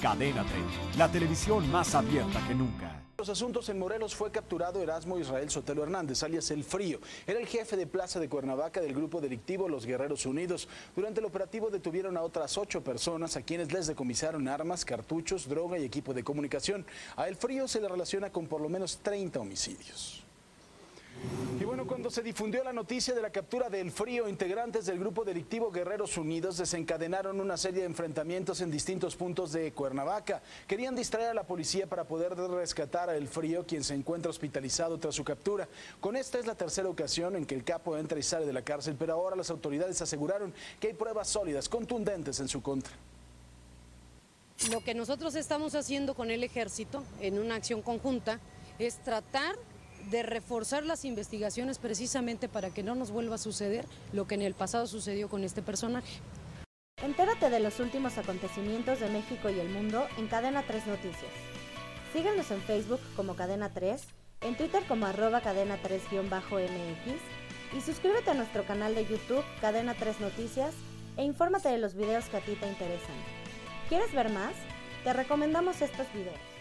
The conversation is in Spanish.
Cadena 30, la televisión más abierta que nunca. Los asuntos en Morelos fue capturado Erasmo Israel Sotelo Hernández, alias El Frío. Era el jefe de plaza de Cuernavaca del grupo delictivo Los Guerreros Unidos. Durante el operativo detuvieron a otras ocho personas a quienes les decomisaron armas, cartuchos, droga y equipo de comunicación. A El Frío se le relaciona con por lo menos 30 homicidios. Y bueno, cuando se difundió la noticia de la captura del frío, integrantes del grupo delictivo Guerreros Unidos desencadenaron una serie de enfrentamientos en distintos puntos de Cuernavaca. Querían distraer a la policía para poder rescatar a El Frío, quien se encuentra hospitalizado tras su captura. Con esta es la tercera ocasión en que el capo entra y sale de la cárcel, pero ahora las autoridades aseguraron que hay pruebas sólidas, contundentes en su contra. Lo que nosotros estamos haciendo con el ejército en una acción conjunta es tratar de reforzar las investigaciones precisamente para que no nos vuelva a suceder lo que en el pasado sucedió con este personaje. Entérate de los últimos acontecimientos de México y el mundo en Cadena 3 Noticias. Síguenos en Facebook como Cadena 3, en Twitter como arroba cadena 3-mx y suscríbete a nuestro canal de YouTube Cadena 3 Noticias e infórmate de los videos que a ti te interesan. ¿Quieres ver más? Te recomendamos estos videos.